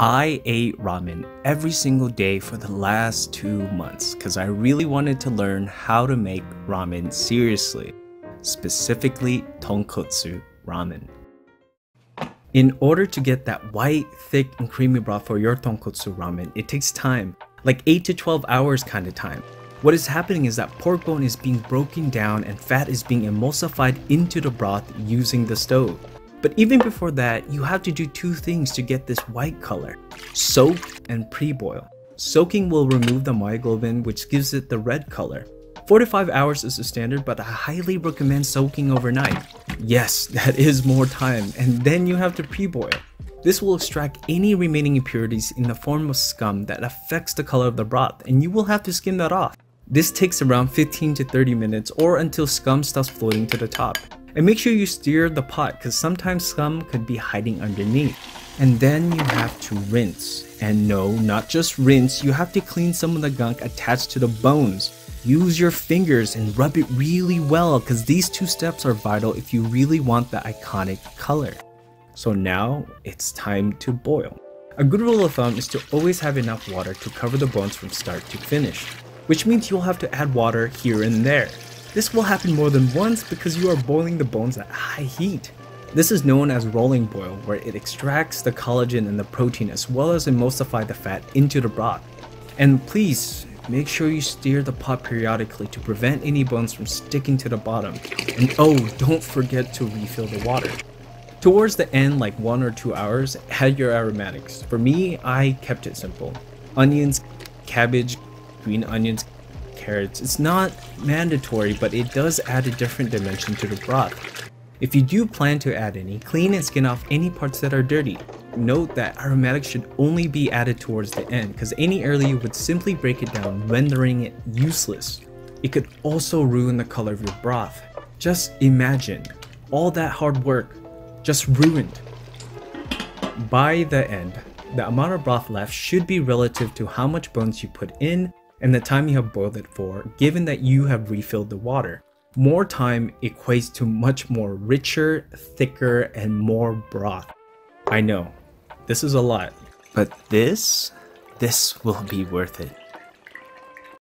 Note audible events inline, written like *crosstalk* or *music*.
I ate ramen every single day for the last two months because I really wanted to learn how to make ramen seriously, specifically tonkotsu ramen. In order to get that white, thick, and creamy broth for your tonkotsu ramen, it takes time, like 8 to 12 hours kind of time. What is happening is that pork bone is being broken down and fat is being emulsified into the broth using the stove. But even before that, you have to do two things to get this white color. Soak and pre-boil. Soaking will remove the myoglobin which gives it the red color. 4 to 5 hours is the standard but I highly recommend soaking overnight. Yes, *laughs* that is more time and then you have to pre-boil. This will extract any remaining impurities in the form of scum that affects the color of the broth and you will have to skim that off. This takes around 15 to 30 minutes or until scum stops floating to the top. And make sure you stir the pot because sometimes scum could be hiding underneath. And then you have to rinse. And no, not just rinse, you have to clean some of the gunk attached to the bones. Use your fingers and rub it really well because these two steps are vital if you really want the iconic color. So now it's time to boil. A good rule of thumb is to always have enough water to cover the bones from start to finish, which means you'll have to add water here and there. This will happen more than once because you are boiling the bones at high heat. This is known as rolling boil, where it extracts the collagen and the protein as well as emulsify the fat into the broth. And please, make sure you stir the pot periodically to prevent any bones from sticking to the bottom. And oh, don't forget to refill the water. Towards the end, like 1 or 2 hours, add your aromatics. For me, I kept it simple. Onions, cabbage, green onions, carrots. It's not mandatory, but it does add a different dimension to the broth. If you do plan to add any, clean and skin off any parts that are dirty. Note that aromatics should only be added towards the end, because any earlier would simply break it down, rendering it useless. It could also ruin the color of your broth. Just imagine, all that hard work, just ruined. By the end, the amount of broth left should be relative to how much bones you put in and the time you have boiled it for, given that you have refilled the water. More time equates to much more richer, thicker, and more broth. I know, this is a lot, but this, this will be worth it.